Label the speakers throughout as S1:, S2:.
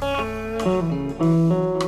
S1: thank you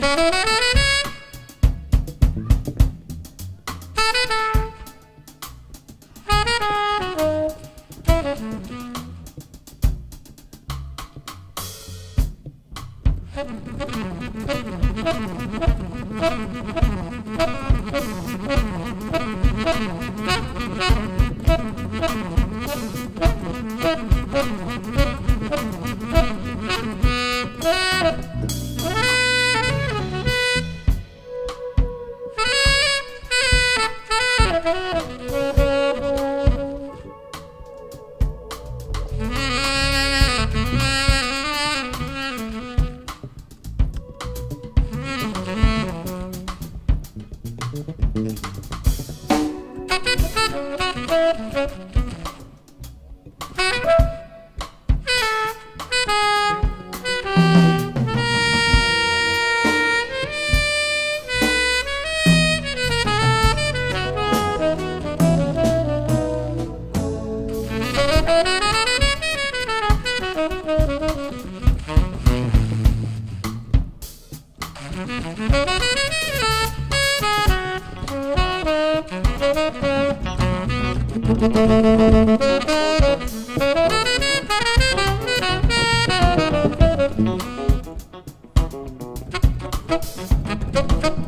S1: Música Thank you.